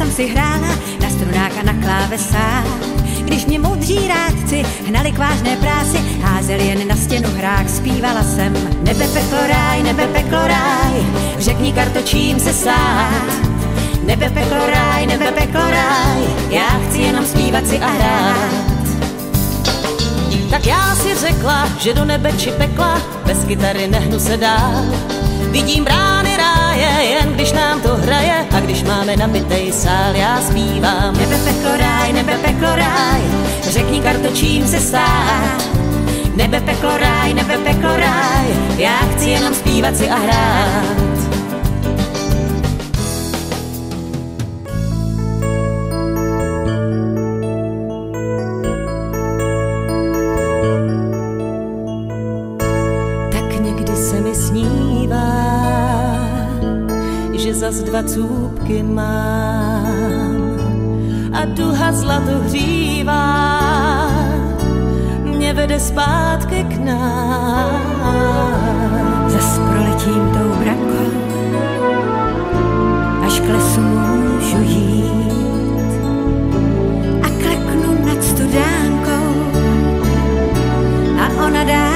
jsem si hrála na strunách a na klávesách. Když mě moudří rádci hnali k vážné práci, házeli jen na stěnu hrách, zpívala jsem. Nebe peklo ráj, nebe peklo ráj, řekni kartočím se sát. Nebe peklo ráj, nebe peklo ráj, já chci jenom zpívat si a hrát. Tak já si řekla, že do nebe či pekla bez kytary nehnu se dál. Vidím brány ráje, jen když nám to hraje a když máme nabitej sál, já zpívám. Nebe peklo ráj, nebe peklo ráj, řekni kartočím se stát. Nebe peklo ráj, nebe peklo ráj, já chci jenom zpívat si a hrát. Zas dva cůbky mám a duha zlato hřívá, mě vede zpátky k nám. Zas proletím tou brankou, až k lesu můžu jít a kleknu nad studánkou a ona dá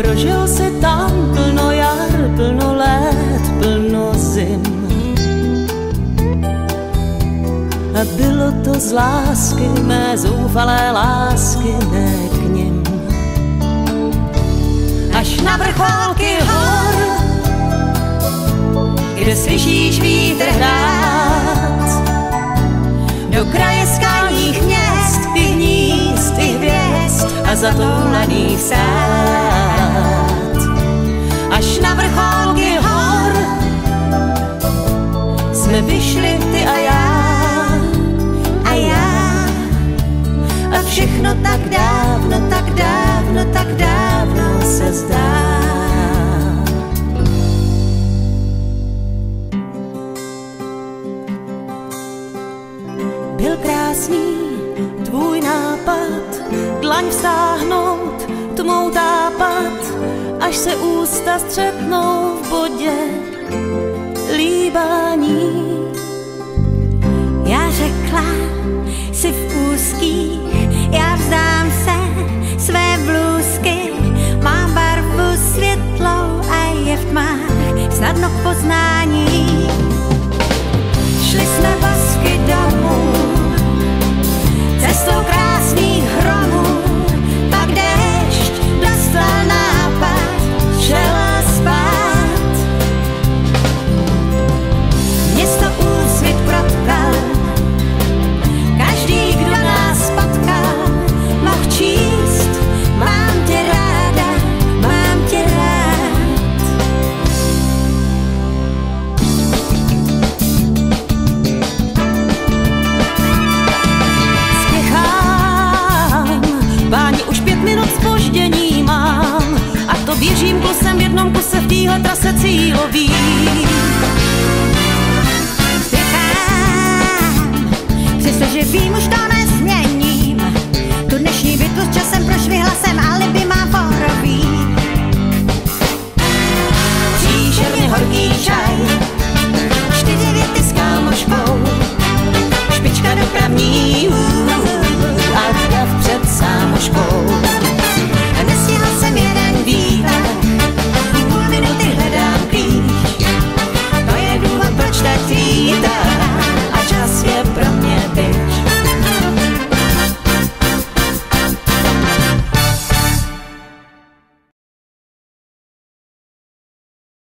Prožil si tam plno jar, plno let, plno zim. A bylo to z lásky, mé zoufalé lásky, ne k nim. Až na vrcholky hor kde slyšíš vítr hrát. Do kraje skalních měst, ty hnízd, ty hvězd a zatoulaných sád. Až na vrcholky hor jsme vyšli ty a já, a já. A všechno tak dávno, tak dávno, tak dávno se zdá. byl krásný tvůj nápad, dlaň vstáhnout, tmou tápat, až se ústa střetnou v bodě líbání. Já řekla si v úzkých, jednom kuse v téhle trase cílový. Spěchám, přestože vím už to ne